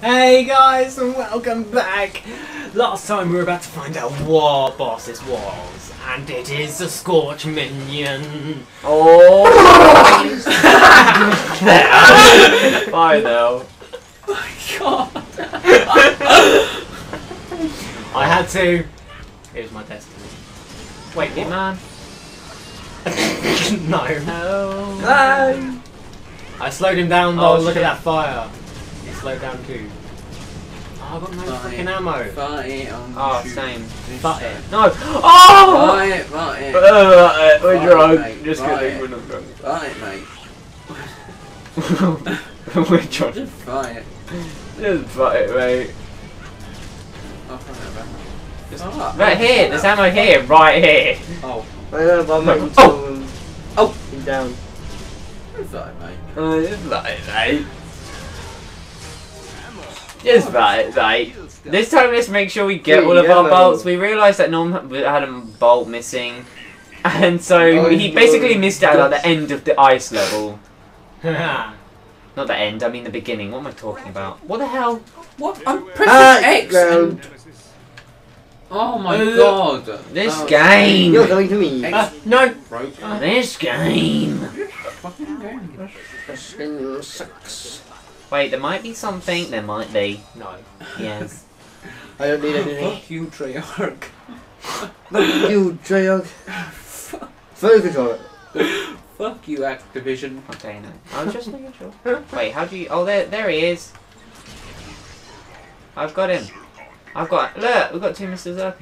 Hey guys, and welcome back! Last time we were about to find out what boss this was, and it is the Scorch Minion. Oh! Bye now. God! I had to. It was my destiny. Wait, what? man. no. No. No. I slowed him down Oh, though, look shit. at that fire. He slowed down too. Oh, I got no Fine. freaking ammo. Fight on Oh, shoot. same. Fuck it. No. Oh! Fight, fight, Uh, we're Right, drunk. mate, Just right. kidding, we're not drunk. fight, mate. we're drunk. Just fight. Just fight, mate. Oh, whatever. Just- Oh, Right here, there's ammo here, right here. Oh, I know, but I'm Oh. some um, Oh. he's down. fight, mate. Oh, just fight, mate. Just fight, mate. This time, let's make sure we get Yeah, all of our bolts. We realised that Norm had a bolt missing. And so Oh, he no. basically missed out at the end of the ice level. Not the end, I mean the beginning. What am I talking about? What the hell? What? I'm pressing Ah, X. and- Oh my Uh, god. This Oh, game! You're going to me. X Ah, no! broke. This game! Fucking game. This game sucks. Wait, there might be something. There might be. No. Yes. I don't need anything. Fuck you, Treyarch. Fuck you, Treyarch. Phone controller. Fuck you, Activision. Okay, no. I was just making sure. Wait, how do you. Oh, there, there he is. I've got him. I've got. Look, we've got two Mr.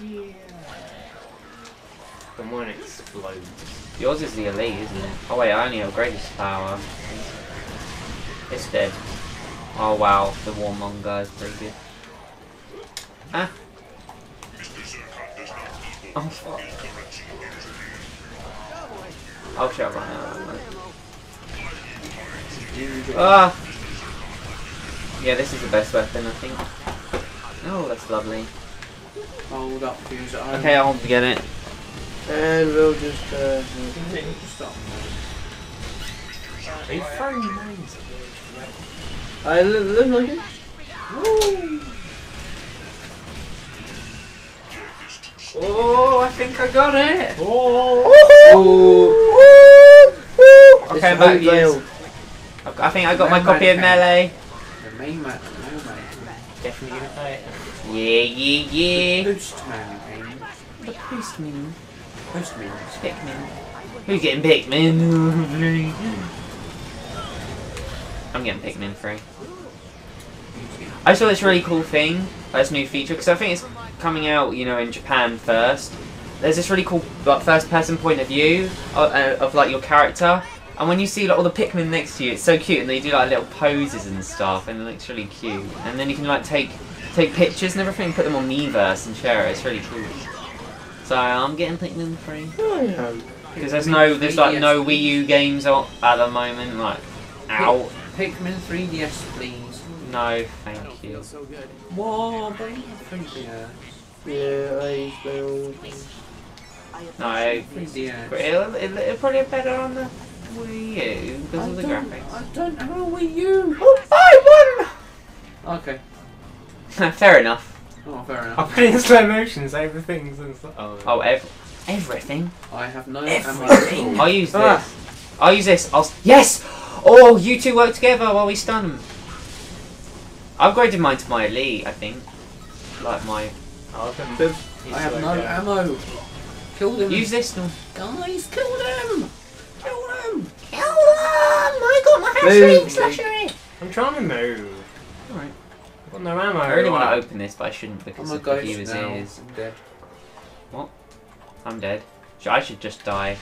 yeah. The one explodes. Yours is the elite, isn't it? Oh, wait, I only upgraded his power. It's dead. Oh, wow. The Warmonger is pretty good. Ah. Oh, fuck. I'll shut up right now. Ah! Yeah, this is the best weapon, I think. Oh, that's lovely. Hold up, fuse at home. Okay, I'll get it. And we'll just, uh, Stop. Are you throwing mines I live like it. Oh, I think I got it! Oh! It's Okay, the back Holy Grail. I think I got my copy of Melee. The main map. Definitely gonna play it. Yeah, yeah, yeah. Postman game. The postman. Postman. Pikmin. Who's getting Pikmin? I'm getting Pikmin 3. I saw this really cool thing, this new feature, because I think it's coming out, you know, in Japan first. There's this really cool like, first-person point of view of, uh, of like your character, and when you see like all the Pikmin next to you, it's so cute, and they do like little poses and stuff, and it looks really cute. And then you can like take take pictures and everything, put them on Miiverse and share it. It's really cool. So I'm getting Pikmin free. Oh. Because there's no, there's like no Wii U games out at the moment, like out. Pikmin 3DS, please. No, thank you. Whoa, they have 3DS. Yeah, I will. No, 3DS. it'll, it'll, it'll probably be better on the Wii U because I of the don't- graphics. I don't have a Wii U. Oh, Okay. I won! Fair enough. Oh, fair I enough. put it in slow motion, save the things and stuff. Oh, Oh, ev- everything. I have no Everything. ammo. I'll use this. Ah. I'll use this. I'll s- yes. Oh, you two work together while we stun them. I've upgraded mine to my elite, I think. Like my. oh okay. I have no ammo. Kill them. Use this. No. Guys, kill them! Kill them! Kill them! I got my Move. slasher. I'm trying to move. Alright. I've got no ammo. I really want to open this, but I shouldn't I'm because a of the viewers' now. ears. I'm dead. I'm dead. I should just die.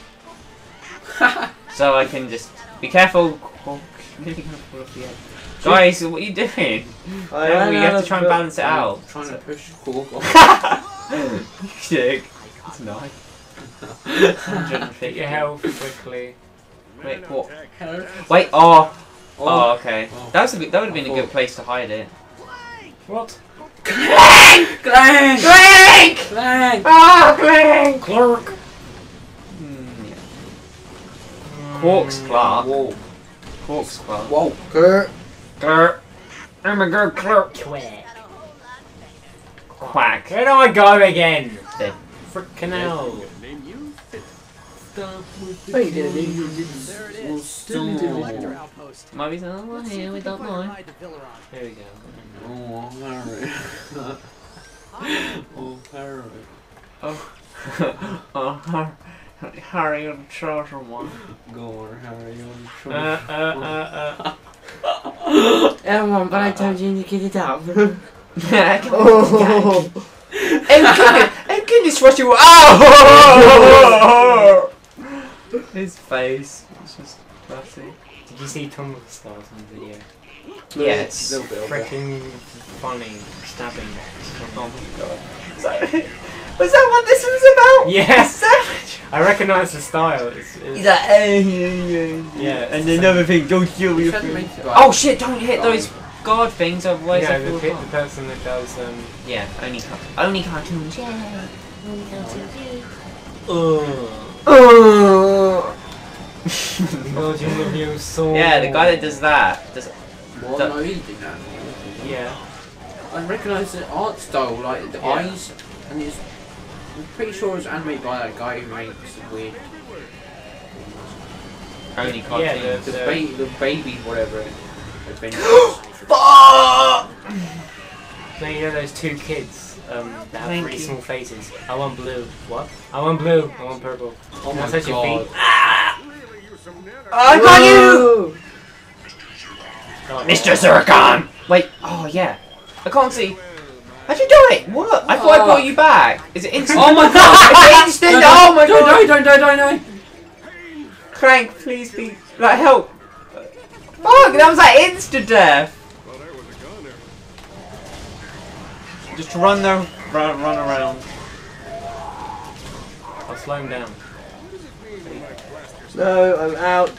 so I can just be careful. Oh, I'm really gonna fall off the edge. Guys, what are you doing? I No, ran we have to try and balance it out. I'm trying to push cork off. Sick. It's nice. Get your health quickly. Wait, what? Hello? Wait, oh. Oh, Oh. okay. Oh. That was a bit, that would have been a good place to hide it. What? Clank! Clank! Clank! Ah, Clank! Clerk! Yeah. Qwark's Clark. Whoa. Qwark's Clark. Whoa. Kurt. Grr. I'm a girl. clerk. Quack. Quack. Where do I go again? Dead. Frickin' hell. Wait, you didn't do There it Well, is. stop. Victor outpost. Might be someone here we don't know. Hide the Villeron. There we go. Oh, Harry. oh, Harry. Oh. oh, Har- Harry on the treasure one. Go on, Harry. You're Uh, uh, uh, uh. Everyone, but I told you to get it up. Yeah, come on. oh. Oh goodness, oh goodness, what you Oh! His face is just classic. Did you see Tom Stars on the video? Yes. Little bit. Freaking funny stabbing. Oh my god. So, was that what this was about? Yes! Savage. I recognise the style. It's, it's, He's like, eh, yeah, yeah. Yeah, And it's- another thing, don't kill your friend. make it like- Oh shit, don't hit those guard things, otherwise yeah, they the, fall pe- the person that does um. Yeah, only, car- Oney cartoons. Yeah. Oney cartoons. Uh, Oh. Guardian of your soul. yeah, the guy that does that. Does, Well, That- no, he did that. Yeah. I recognise the art style, like the Yeah. eyes, and it's. I'm pretty sure it's animated by that guy who makes weird. only Yeah, cartoons. the- The, ba- the baby, whatever. Adventures. Fuck! so you know those two kids um, that have Thank really you. small faces. I want blue. What? I want blue. I want purple. oh I my touch your god. feet? I got you! Oh, Mr. Zurkon! Wait, oh yeah. I can't see. How'd you do it? What? I thought I brought you back. Is it instant? Oh my god! It's instant! No, no, oh my don't god! die, don't die, don't die! Crank, please be. Like, help! Fuck, that was like instant death! Just run there, run, run around. I'll slow him down. No, I'm out.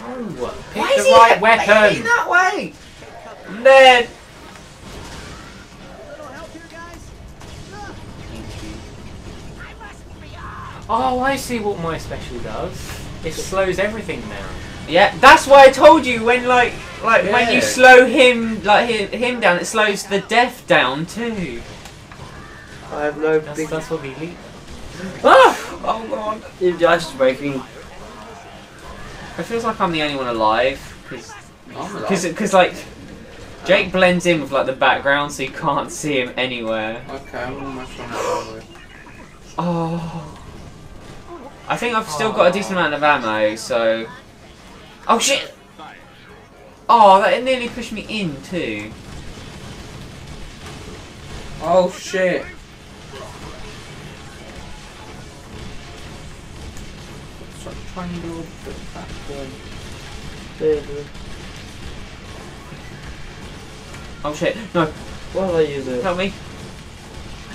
Oh, pick Why is the he right why is he weapon. that way? I'm Oh, I see what my special does. It slows everything down. Yeah, that's why I told you when like like when you slow him like him, him down, it slows the death down too. I have no That's, big. that's what the elite. Ah! Oh god. You're just breaking. It feels like I'm the only one alive because because because like Jake blends in with like the background, so you can't see him anywhere. Okay, I'm almost run out of. Oh. I think I've still got a decent amount of ammo, so. Oh shit! Oh, that nearly pushed me in too. Oh shit! Stop trying to do a platform. There, there. Oh shit! No, What are you doing? help me!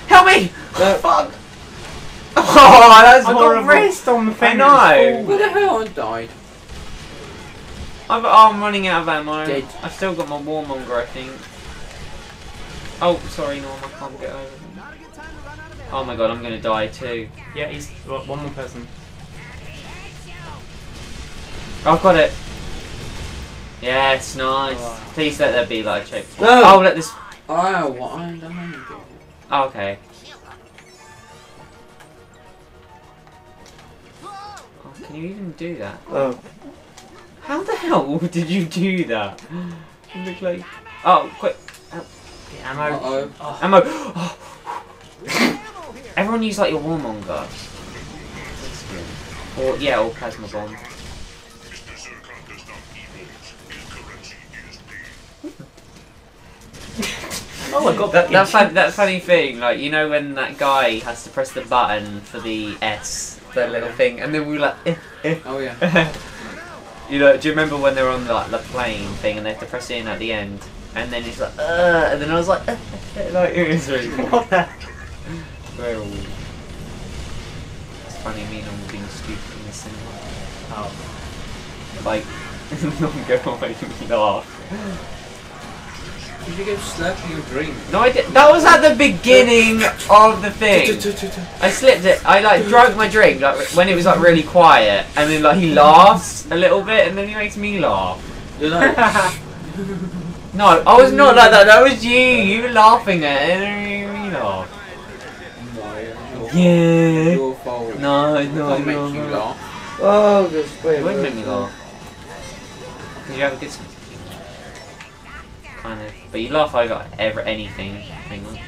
Help me! No. Fuck! Oh, that's I got horrible. wrist on the I thing. know. Where the hell I died? I've, oh, I'm running out of ammo. Dead. I've still got my warmonger, I think. Oh, sorry, Norm, I can't get over. Oh my god, I'm gonna die too. Yeah, he's well, one more person. I've got it. Yes, nice. Oh. Please let there be like a check. No. Oh, let this. Oh, what I done? Oh, okay. Can you even do that? Oh. How the hell did you do that? You look like. Oh, quick. Oh, the ammo. Uh-oh. Oh, Ammo. Oh. Everyone use like your warmonger. Or yeah, or plasma bomb. oh I got That that, fun, that funny thing, like you know when that guy has to press the button for the S, the little thing, and then we were like, eh, eh. Oh yeah. you know, do you remember when they were on the, like the plane thing and they have to press in at the end, and then it's like, uh, and then I was like, eh, eh, like it was really. What the? Very weird. It's funny, me and him being stupid in the cinema. Oh. Like, not go away and laugh. Did you go slurping your drink? No, I did. That was at the beginning of the thing. I slipped it. I like drank my drink like when it was like really quiet, and then like he laughs a little bit, and then he makes me laugh. You're like, No, I was not like that. That was you. You were laughing at it. Made me laugh. No, Yeah. your fault. No, no, can't make no. you laugh. Oh, just wait. It wouldn't wait, make me laugh. Because you have a good. Kind of. But you laugh over ever anything. pretty much.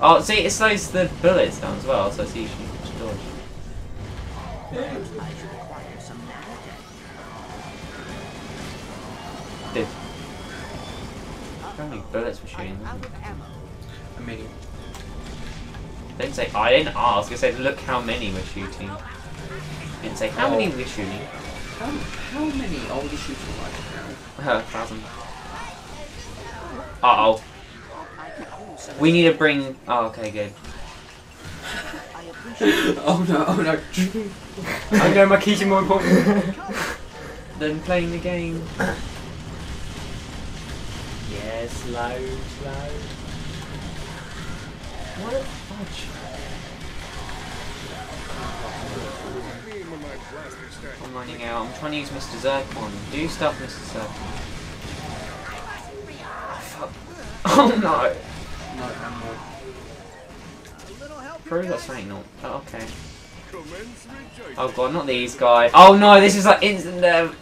Oh, see, it slows the bullets down as well, so it's easy to dodge. Dude. How many bullets were shooting? I mean, Didn't say I didn't ask. I said look how many we're shooting. Didn't say how many oh. we're shooting. how, how many are we shooting right now? A thousand. Uh oh. We need to bring. Oh, okay, good. oh no, oh no. I know my keys are more important. than playing the game. yeah, slow, slow. What a fudge. I'm running out. I'm trying to use Mr. Zurkon. Do stuff, Mr. Zurkon. Fuck. Oh no. No, ammo. Probably got something not. Oh, okay. Oh god, not these guys. Oh no, this is like instant death.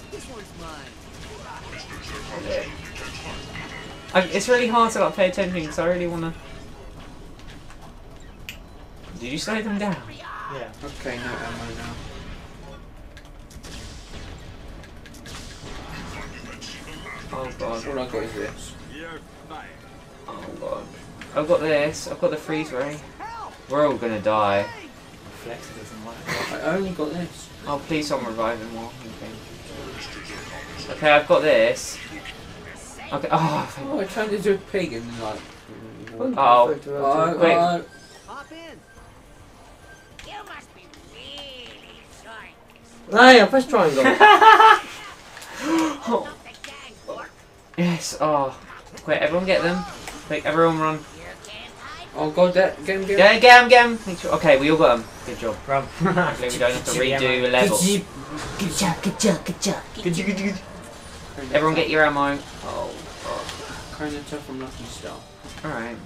I, it's really hard to like pay attention because I really wanna. Did you slow them down? Yeah. Okay, no ammo now. Oh god. All I got is this. Oh god. I've got this. I've got the freeze ray. We're all gonna die. Flex doesn't work. I only got this. Oh please, someone revive him more. Okay. Okay, I've got this. Okay. Oh. thank- Oh, I turned into a pig and like. Wouldn't Oh. Oh, around Wait. oh, in. You must be really short. Hey, I pressed triangle. Not the gang, Bork. Yes. Oh. Quick, everyone get them. Quick, everyone run. You oh god, that get him, get him. Get, get him, get him. Make sure. Okay, we all got him. Good job. Run. Hopefully we don't have to redo the level. Good job, good job, good job. Good job, good job. Kinda Everyone get your ammo. Oh. Kinda tough from Lucky Star. Alright.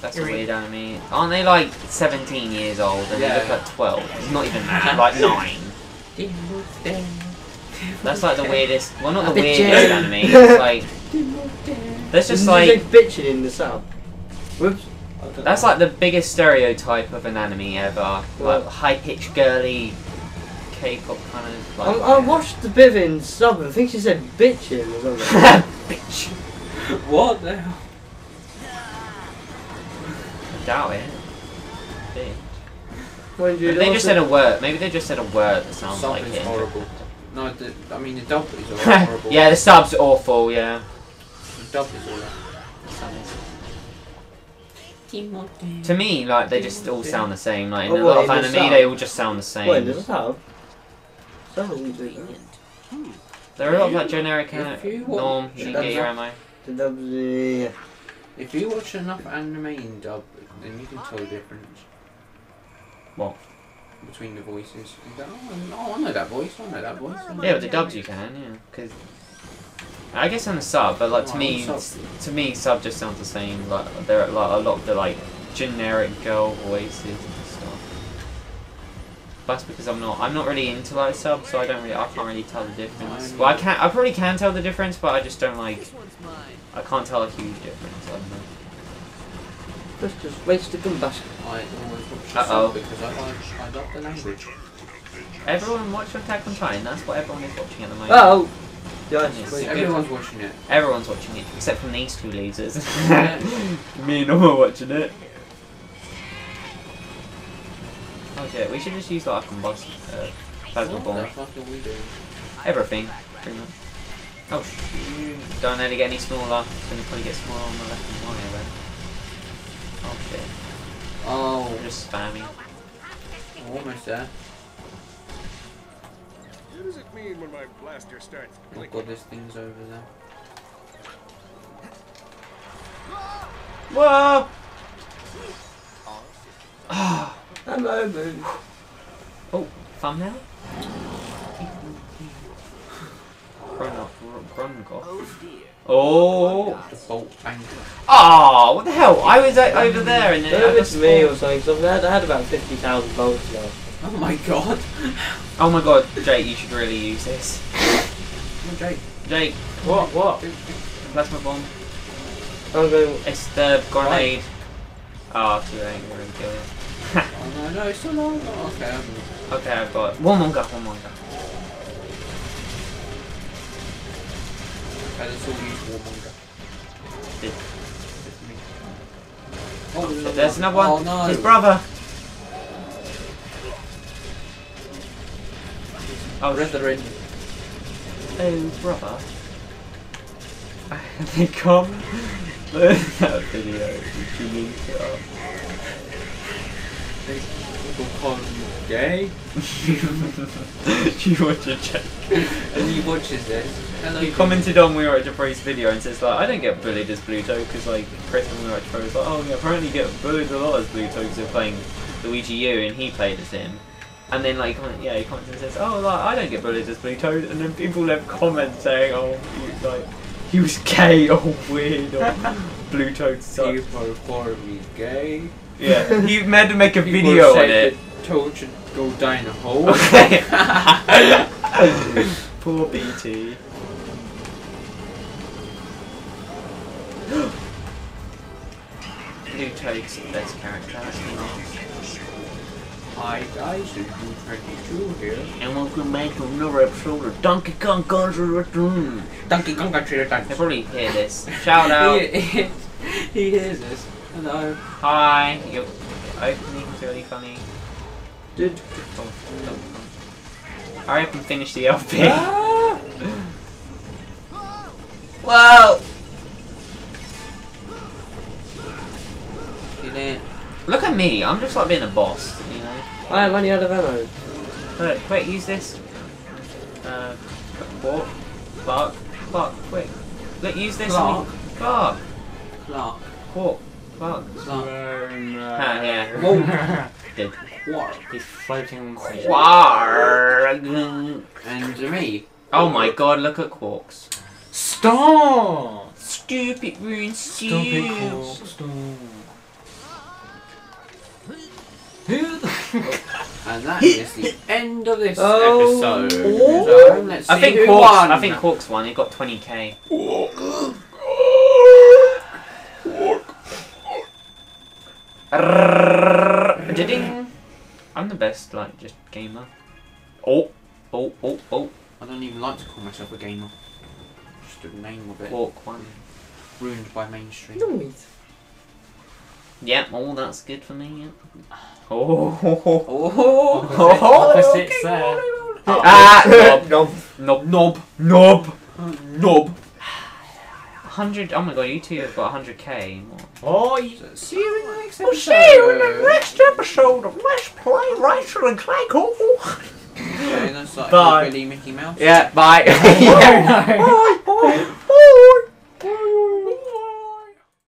That's a You're weird enemy. Aren't they like 17 years old and they look like 12? It's Not even that, like 9. That's like the weirdest. Well, not the weirdest enemy. It's like. That's just Didn't like. bitching in the sub. Whoops. That's like the biggest stereotype of an anime ever. Like high pitched girly K-pop kind of I, like. I watched the bit in sub and I think she said bitching or something. Bitch. What the hell? I doubt it. Bitch. Mind you, Maybe they just said a word. Maybe they just said a word that sounds like Something's it. horrible. No, the, I mean the dub is all horrible. yeah, the sub's awful. Yeah. The is all. The To me, like they just all sound the same. Like in Oh, a lot what, of in the anime, they all just sound the same. Wait, does it have? Sub doesn't do that. There are a lot of like generic uh, If you norm. You can get your ammo. The dub's, If you watch enough anime in dub, then you can tell the difference. What? Between the voices. Go, oh, no, I know that voice. I know that voice. Know Yeah, with the dubs you can. Yeah, because. I guess on the sub, but like to Oh, me, sub. to me, sub just sounds the same. Like there are like a lot of the like generic girl voices and stuff. That's because I'm not, I'm not really into like sub, so I don't really, I can't really tell the difference. Well, I can, I probably can tell the difference, but I just don't like, This one's mine. I can't tell a huge difference. I don't know. Let's just wait the come back. I always watch the Uh-oh. because I like, I love the language. Everyone watch Attack on Titan. That's what everyone is watching at the moment. Oh! Yes, Yes. Everyone's watching it. Everyone's watching it, except from these two losers. Me and Norma watching it. Okay, we should just use like a combust, uh, plasma What the bomb. fuck are we doing? Everything, pretty much. Oh shoot! Don't let it get any smaller. It's gonna probably get smaller on the left and right. I. Oh shit! Oh, I'm just spamming. I'm almost there. What does it mean when my blaster starts Oh clicking? god, this thing's over there. Whoa! Ah, Hello, boo. thumbnail. Chrono, Grungoth. Oh dear. Oh. The bolt anchor. Oh, what the hell? I was uh, over there and then I Don't got it's me or something. something, 'cause I've had, I had about 50,000 volts now. Oh my god. Oh my god, Jake, you should really use this. Come on, Jake. Jake, What? What? plasma bomb. Oh, I'm going. It's the grenade. Oh, too late, you're gonna kill it. Oh no, no, it's still long. Oh, okay, I'm Okay, I've got one more go, one more go. okay, let's all use Warmonger. Did- Oh, there's There's another one. Oh no. His brother. Oh, Brethren. Oh, brother. they come. that video. Did you link it up? People call you gay. you watch it, Jake. And he watches this. Hello. He commented on We Were at Japro's video and says like, I don't get bullied as Bluto because like Chris from We Were at Japro was like, oh yeah, apparently you get bullied a lot as Bluto because you're playing Luigi U and he played as him. And then like, comment, yeah, he comments and says, oh like I don't get bullied as Blue Toad," and then people left comments saying, oh he, like he was gay or oh, weird oh, or Bluto sucks. People call me gay. Yeah, he meant to make a People video on it. toad should go down a hole. Okay. Poor BT. Blue Toad's the best character, Hi guys, it's Blue 22 here. And welcome back to another episode of Donkey Kong Country Returns. Donkey Kong Country Returns. They probably hear this. Shout out. He, he, he hears this. Hello. Hi. Your opening's really funny. Dude, Oh. Hurry up and finish the LP. Ah! Whoa! He didn't. Look at me. I'm just like being a boss, you know. I am running out of ammo. Look, quick, use this. Uh, walk, bark, bark, quick. Look, use this. Clark. and- Clark, Clark. walk, bark. Clark. Ah, yeah. Whoa. Did. What? He's floating on the sea. Qwark. And me. Oh my god, look at Qwark's. Stop! Stupid rune Stop it, steel. Cork. And that is the end of this Oh. episode. So, let's see I think who Qwark's, won. I think Qwark's won. He got 20k. Ding. I'm the best, like, just gamer. Oh, oh, oh, oh. I don't even like to call myself a gamer. Just a name of it. Qwark one. Ruined by mainstream. Noise. Yeah, oh, that's good for me. Yeah. Oh, oh, oh. Oh, Opposites there. ah, knob, Knob. knob, knob, knob, knob. 100. Oh my god, you two have got 100k. What? Oh, you... So, see you in the next We'll episode. see you in the next episode of Let's Play Rachel and Clayco. Okay, that's like Bye. Billy Mickey Mouse. Yeah, bye. Yeah, no. bye, bye.